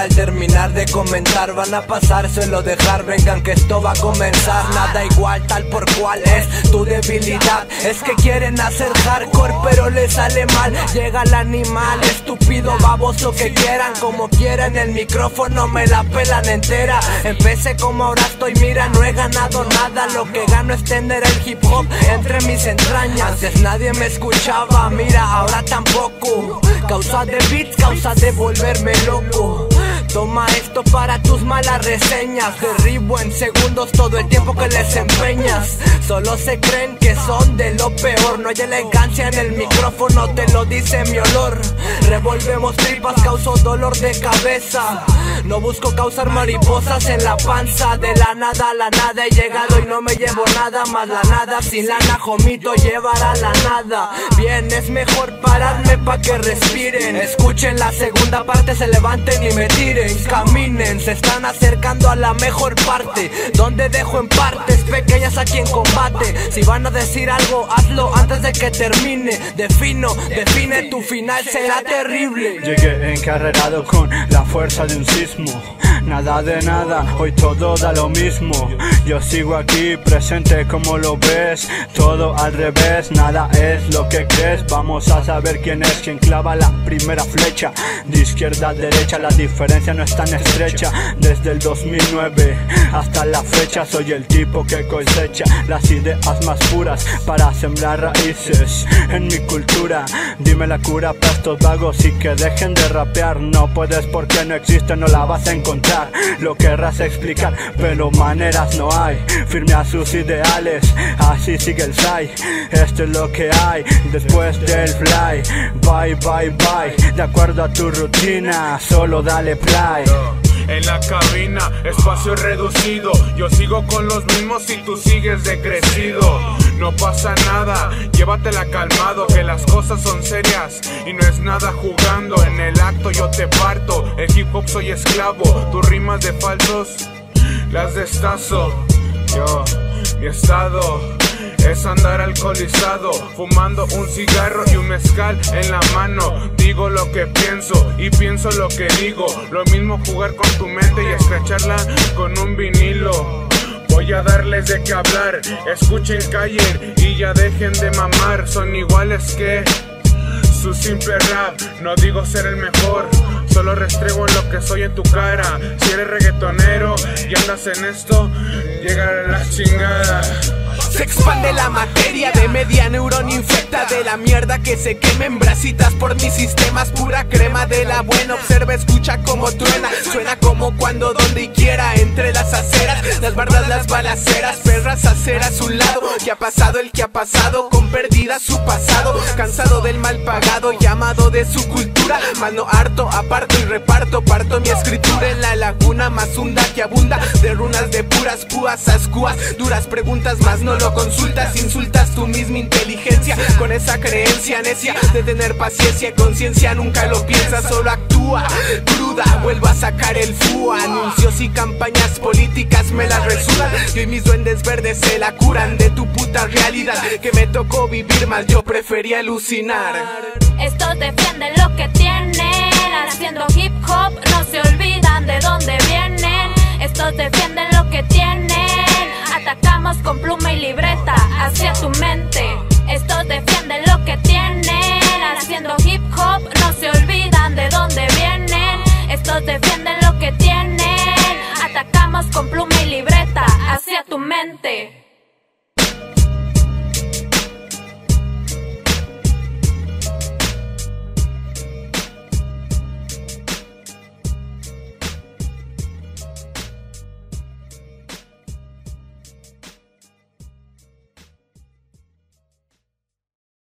al terminar de comentar Van a pasárselo dejar, vengan que esto va a comenzar. Nada igual, tal por cual es tu debilidad. Es que quieren hacer hardcore pero les sale mal. Llega el animal, estúpido, baboso que quieran. Como quieran, el micrófono me la pelan entera. Empecé como ahora estoy, mira, no he ganado nada. Lo que gano es tener el hip hop entre mis entrañas. Antes nadie me escuchaba, mira, ahora tampoco. Causa de beats, causa de volverme loco Toma esto para tus malas reseñas. Derribo en segundos todo el tiempo que les empeñas. Solo se creen que son de lo peor. No hay elegancia en el micrófono, te lo dice mi olor. Revolvemos tripas, causo dolor de cabeza. No busco causar mariposas en la panza. De la nada a la nada he llegado y no me llevo nada Más la nada. Sin lana, jomito, llevará la nada. Bien, es mejor pararme pa' que respiren. Escuchen la segunda parte, se levanten y me tiren caminen, se están acercando a la mejor parte Donde dejo en partes pequeñas a quien combate. Si van a decir algo, hazlo antes de que termine. Defino, define, tu final será terrible. Llegué encarrerado con la fuerza de un sismo. Nada de nada, hoy todo da lo mismo. Yo sigo aquí presente como lo ves Todo al revés, nada es lo que crees. Vamos a saber quién es quien clava la primera flecha. De izquierda a derecha la diferencia no es tan estrecha Desde el 2009 hasta la fecha Soy el tipo que cosecha las ideas más puras Para sembrar raíces en mi cultura Dime la cura para estos vagos y que dejen de rapear No puedes porque no existe, no la vas a encontrar lo querrás explicar, pero maneras no hay. Firme a sus ideales, así sigue el SAI. Esto es lo que hay después del fly. Bye, bye, bye. De acuerdo a tu rutina, solo dale play. En la cabina, espacio reducido. Yo sigo con los mismos y tú sigues decrecido. No pasa nada, llévatela calmado, que las cosas son serias y no es nada jugando. En el acto yo te parto, el hip hop soy esclavo, tus rimas de falsos las destazo. Yo, mi estado es andar alcoholizado, fumando un cigarro y un mezcal en la mano. Digo lo que pienso y pienso lo que digo. Lo mismo jugar con tu mente y escracharla con un vinilo. Voy a darles de qué hablar, escuchen caer y ya dejen de mamar. Son iguales que su simple rap. No digo ser el mejor, solo restrego lo que soy en tu cara. Si eres reggaetonero y andas en esto, llegará la chingada. Se expande la materia de media neurona infecta la mierda que se queme en brasitas por mis sistemas. Pura crema de la buena. Observa, escucha como truena. Suena como cuando, donde y quiera. Entre las aceras, las bardas, las balaceras. Perras aceras, un lado. Que ha pasado el que ha pasado. Con perdida su pasado. Cansado del mal pagado. Llamado de su cultura. Mal no harto, aparto y reparto. Parto mi escritura en la laguna. Más hunda que abunda. De runas de puras púas, ascuas. Duras preguntas, más no lo consultas, insultas tu misma inteligencia con esa creencia necia de tener paciencia, conciencia, nunca lo piensas, solo actúa. Cruda, vuelvo a sacar el FU, anuncios y campañas políticas me las resudan. Y mis duendes verdes se la curan de tu puta realidad que me tocó vivir más, yo prefería alucinar. Estos defienden lo que tienen, haciendo hip hop, no se olvidan de dónde vienen. Estos defienden lo que tienen, atacamos con pluma y libreta